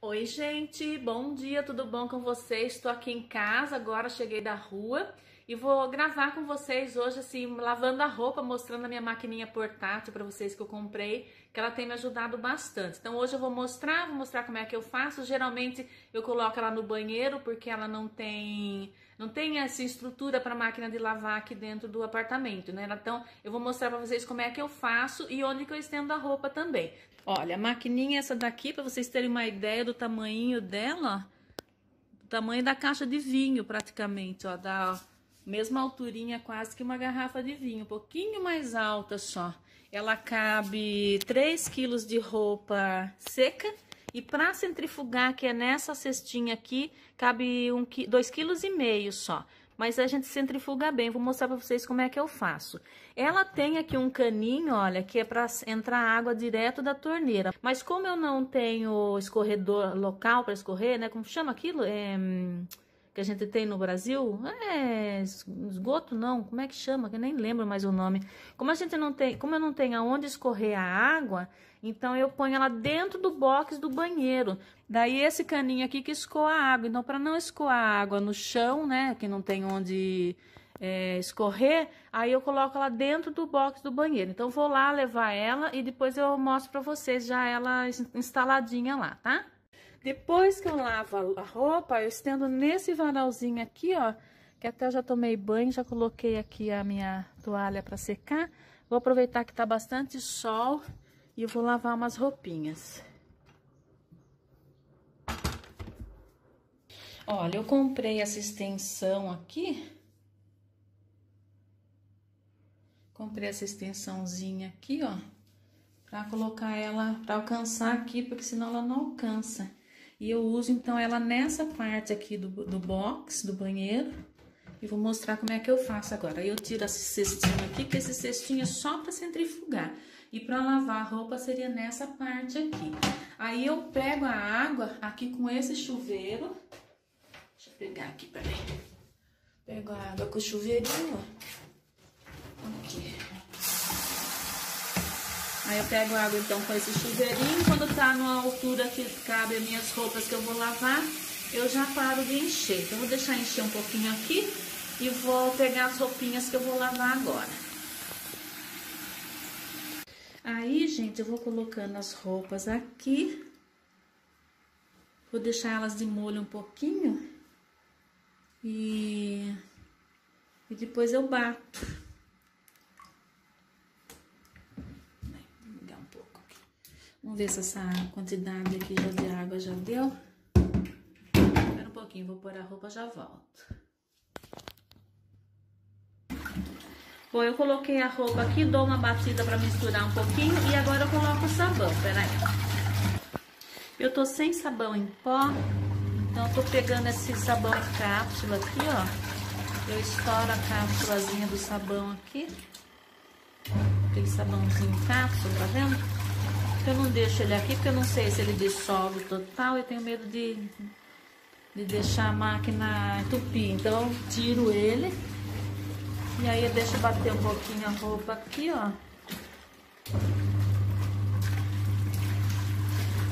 Oi, gente, bom dia, tudo bom com vocês? Estou aqui em casa, agora cheguei da rua e vou gravar com vocês hoje, assim, lavando a roupa, mostrando a minha maquininha portátil para vocês que eu comprei, que ela tem me ajudado bastante. Então hoje eu vou mostrar, vou mostrar como é que eu faço. Geralmente eu coloco ela no banheiro porque ela não tem não tem essa estrutura para máquina de lavar aqui dentro do apartamento, né? Então eu vou mostrar para vocês como é que eu faço e onde que eu estendo a roupa também. Olha, a maquininha é essa daqui, para vocês terem uma ideia do tamanho dela, ó, do tamanho da caixa de vinho praticamente, ó, da mesma alturinha quase que uma garrafa de vinho, um pouquinho mais alta só. Ela cabe 3 quilos de roupa seca e para centrifugar, que é nessa cestinha aqui, cabe 2,5 kg só. Mas a gente centrifuga bem, vou mostrar para vocês como é que eu faço. Ela tem aqui um caninho, olha, que é para entrar água direto da torneira. Mas como eu não tenho escorredor local para escorrer, né? Como chama aquilo? É que a gente tem no Brasil, é esgoto não, como é que chama? Que nem lembro mais o nome. Como a gente não tem, como eu não tenho aonde escorrer a água, então eu ponho ela dentro do box do banheiro. Daí esse caninho aqui que escoa a água. Então para não escoar a água no chão, né, que não tem onde é, escorrer, aí eu coloco ela dentro do box do banheiro. Então vou lá levar ela e depois eu mostro para vocês já ela instaladinha lá, tá? Depois que eu lavo a roupa, eu estendo nesse varalzinho aqui, ó, que até já tomei banho, já coloquei aqui a minha toalha para secar. Vou aproveitar que tá bastante sol e vou lavar umas roupinhas. Olha, eu comprei essa extensão aqui. Comprei essa extensãozinha aqui, ó, para colocar ela, para alcançar aqui, porque senão ela não alcança. E eu uso então ela nessa parte aqui do, do box, do banheiro. E vou mostrar como é que eu faço agora. Eu tiro esse cestinho aqui, que esse cestinho é só para centrifugar. E para lavar a roupa seria nessa parte aqui. Aí eu pego a água aqui com esse chuveiro. Deixa eu pegar aqui, peraí. Pego a água com o chuveirinho, ó. Aqui. Aí eu pego água então com esse chuveirinho, quando tá numa altura que cabe as minhas roupas que eu vou lavar, eu já paro de encher. Então eu vou deixar encher um pouquinho aqui e vou pegar as roupinhas que eu vou lavar agora. Aí, gente, eu vou colocando as roupas aqui. Vou deixar elas de molho um pouquinho. E, e depois eu bato. Vamos ver se essa quantidade aqui já de água já deu. Espera um pouquinho, vou pôr a roupa, já volto. Bom, eu coloquei a roupa aqui, dou uma batida para misturar um pouquinho e agora eu coloco o sabão, peraí. Eu tô sem sabão em pó, então eu tô pegando esse sabão em cápsula aqui, ó. Eu estouro a cápsulazinha do sabão aqui. Aquele sabãozinho em cápsula, tá vendo? Eu não deixo ele aqui porque eu não sei se ele dissolve total. Eu tenho medo de, de deixar a máquina entupir. Então eu tiro ele. E aí eu deixo bater um pouquinho a roupa aqui, ó.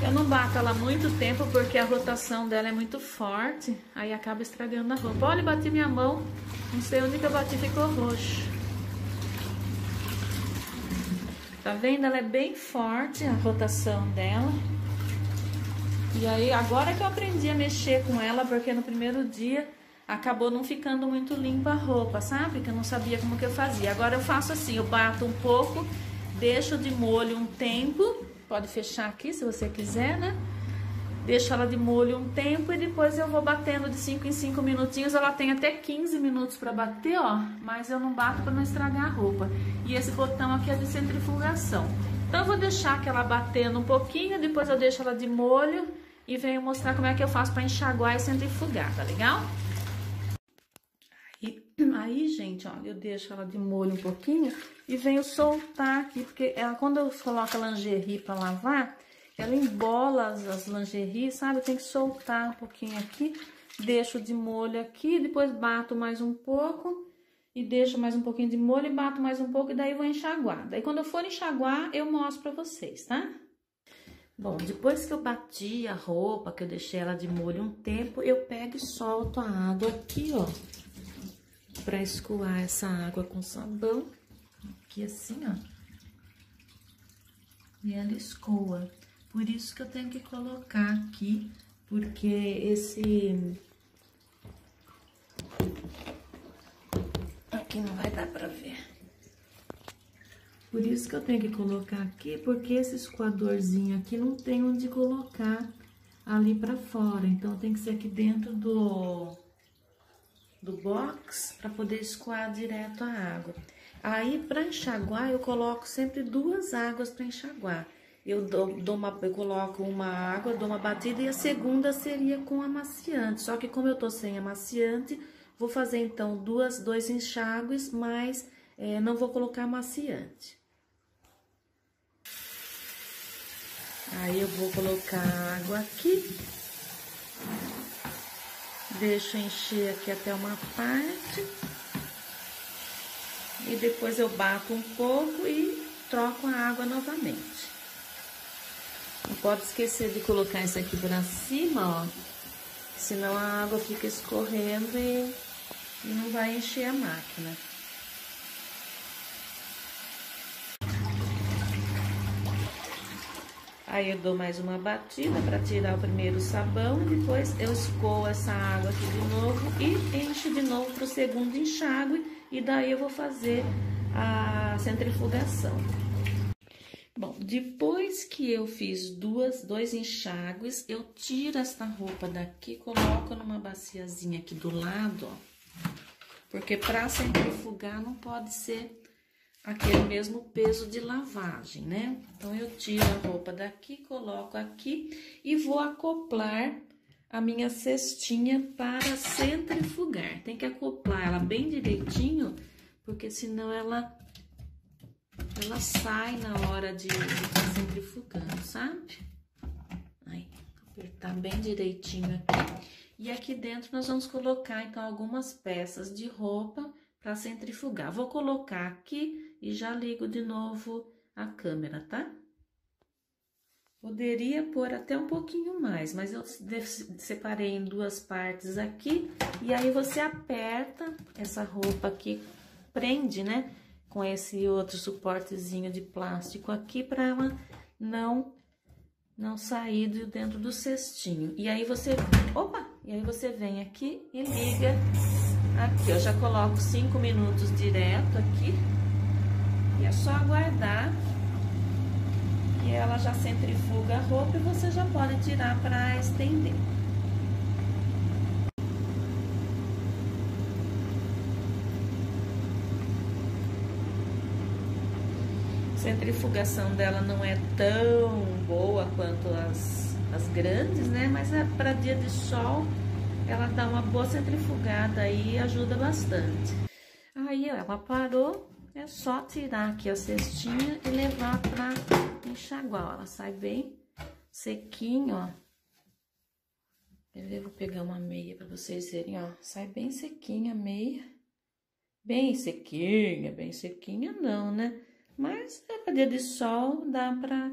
Eu não bato ela muito tempo porque a rotação dela é muito forte. Aí acaba estragando a roupa. Olha, bati minha mão. Não sei onde que eu bati, ficou roxo. Tá vendo? Ela é bem forte, a rotação dela. E aí, agora que eu aprendi a mexer com ela, porque no primeiro dia acabou não ficando muito limpa a roupa, sabe? Que eu não sabia como que eu fazia. Agora eu faço assim, eu bato um pouco, deixo de molho um tempo. Pode fechar aqui se você quiser, né? Deixo ela de molho um tempo e depois eu vou batendo de 5 em 5 minutinhos. Ela tem até 15 minutos para bater, ó. Mas eu não bato para não estragar a roupa. E esse botão aqui é de centrifugação. Então eu vou deixar que ela batendo um pouquinho, depois eu deixo ela de molho e venho mostrar como é que eu faço para enxaguar e centrifugar, tá legal? Aí, aí, gente, ó, eu deixo ela de molho um pouquinho e venho soltar aqui, porque ela, quando eu coloco a lingerie para lavar, ela embola as, as lingeries, sabe? Tem que soltar um pouquinho aqui, deixo de molho aqui, depois bato mais um pouco e deixo mais um pouquinho de molho e bato mais um pouco e daí vou enxaguar. Daí quando eu for enxaguar, eu mostro pra vocês, tá? Bom, depois que eu bati a roupa, que eu deixei ela de molho um tempo, eu pego e solto a água aqui, ó. Pra escoar essa água com sabão. Aqui assim, ó. E ela escoa. Por isso que eu tenho que colocar aqui, porque esse... Aqui não vai dar pra ver. Por isso que eu tenho que colocar aqui, porque esse escoadorzinho aqui não tem onde colocar ali pra fora. Então, tem que ser aqui dentro do, do box para poder escoar direto a água. Aí, para enxaguar, eu coloco sempre duas águas para enxaguar. Eu, dou, dou uma, eu coloco uma água, dou uma batida e a segunda seria com amaciante. Só que como eu tô sem amaciante, vou fazer então duas, dois enxágues, mas é, não vou colocar amaciante. Aí eu vou colocar água aqui. Deixo encher aqui até uma parte. E depois eu bato um pouco e troco a água novamente. Pode esquecer de colocar isso aqui pra cima, ó. Senão a água fica escorrendo e, e não vai encher a máquina. Aí eu dou mais uma batida para tirar o primeiro sabão, depois eu escoo essa água aqui de novo e encho de novo para o segundo enxágue e daí eu vou fazer a centrifugação. Bom, depois que eu fiz duas, dois enxágues, eu tiro essa roupa daqui, coloco numa baciazinha aqui do lado, ó. Porque para centrifugar não pode ser aquele mesmo peso de lavagem, né? Então, eu tiro a roupa daqui, coloco aqui e vou acoplar a minha cestinha para centrifugar. Tem que acoplar ela bem direitinho, porque senão ela, ela sai na hora de estar centrifugando, sabe? Aí, apertar bem direitinho aqui. E aqui dentro nós vamos colocar, então, algumas peças de roupa para centrifugar. Vou colocar aqui e já ligo de novo a câmera, tá? Poderia pôr até um pouquinho mais, mas eu separei em duas partes aqui. E aí, você aperta essa roupa aqui, prende, né? Com esse outro suportezinho de plástico aqui, para ela não, não sair de dentro do cestinho. E aí, você... Opa! E aí, você vem aqui e liga aqui. Eu já coloco cinco minutos direto aqui. E é só aguardar que ela já centrifuga a roupa e você já pode tirar para estender. Centrifugação dela não é tão boa quanto as, as grandes, né? Mas é para dia de sol, ela dá uma boa centrifugada e ajuda bastante. Aí ela parou, é só tirar aqui a cestinha e levar pra enxaguar. Ela sai bem sequinho, ó. Ver? Vou pegar uma meia pra vocês verem, ó. Sai bem sequinha a meia. Bem sequinha, bem sequinha não, né? Mas é pra dia de sol, dá pra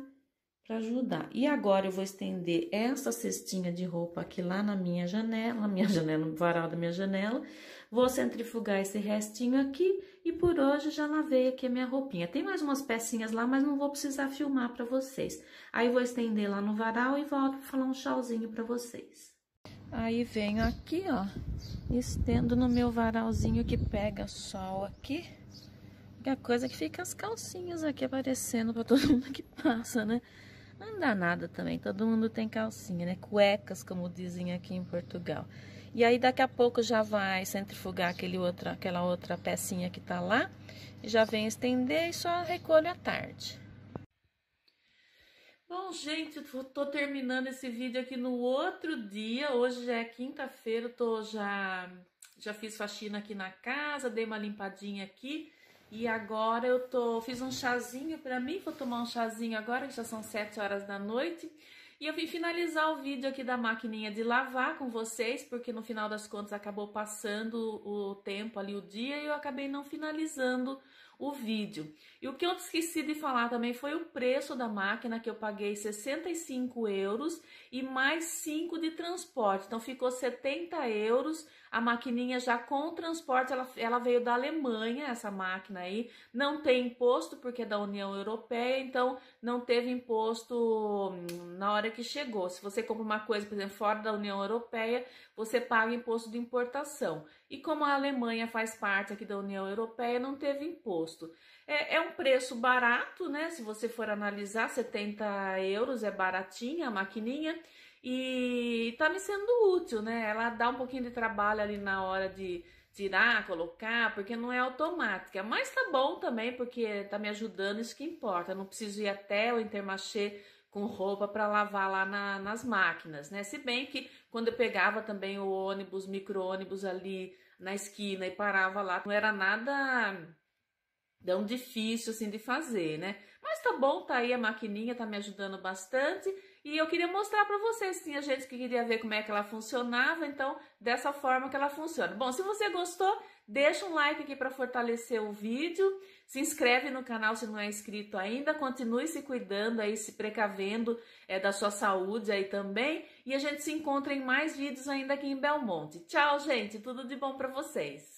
ajudar. E agora eu vou estender essa cestinha de roupa aqui lá na minha janela, minha janela, no varal da minha janela. Vou centrifugar esse restinho aqui e por hoje já lavei aqui a minha roupinha. Tem mais umas pecinhas lá, mas não vou precisar filmar para vocês. Aí vou estender lá no varal e volto para falar um tchauzinho para vocês. Aí venho aqui, ó, estendo no meu varalzinho que pega sol aqui. A coisa que fica as calcinhas aqui aparecendo para todo mundo que passa, né? Não dá nada também, todo mundo tem calcinha, né? Cuecas, como dizem aqui em Portugal. E aí daqui a pouco já vai centrifugar aquele outra, aquela outra pecinha que tá lá. E já vem estender e só recolho à tarde. Bom, gente, tô terminando esse vídeo aqui no outro dia. Hoje já é quinta-feira, tô já já fiz faxina aqui na casa, dei uma limpadinha aqui. E agora eu tô fiz um chazinho para mim, vou tomar um chazinho agora, que já são sete horas da noite. E eu vim finalizar o vídeo aqui da maquininha de lavar com vocês, porque no final das contas acabou passando o tempo ali, o dia, e eu acabei não finalizando o vídeo. E o que eu esqueci de falar também foi o preço da máquina, que eu paguei 65 euros e mais 5 de transporte. Então ficou 70 euros a maquininha já com transporte, ela, ela veio da Alemanha, essa máquina aí. Não tem imposto porque é da União Europeia, então não teve imposto hum, na hora que chegou. Se você compra uma coisa, por exemplo, fora da União Europeia, você paga imposto de importação. E como a Alemanha faz parte aqui da União Europeia, não teve imposto. É, é um preço barato, né? Se você for analisar, 70 euros é baratinha a maquininha e tá me sendo útil, né? Ela dá um pouquinho de trabalho ali na hora de tirar, colocar, porque não é automática. Mas tá bom também, porque tá me ajudando, isso que importa. Eu não preciso ir até o Intermarché com roupa para lavar lá na, nas máquinas, né? Se bem que quando eu pegava também o ônibus, micro-ônibus ali na esquina e parava lá, não era nada tão difícil assim de fazer, né? Mas tá bom, tá aí a maquininha, tá me ajudando bastante. E eu queria mostrar para vocês, tinha gente que queria ver como é que ela funcionava, então dessa forma que ela funciona. Bom, se você gostou, deixa um like aqui para fortalecer o vídeo, se inscreve no canal se não é inscrito ainda, continue se cuidando aí, se precavendo é, da sua saúde aí também, e a gente se encontra em mais vídeos ainda aqui em Belmonte. Tchau, gente, tudo de bom para vocês!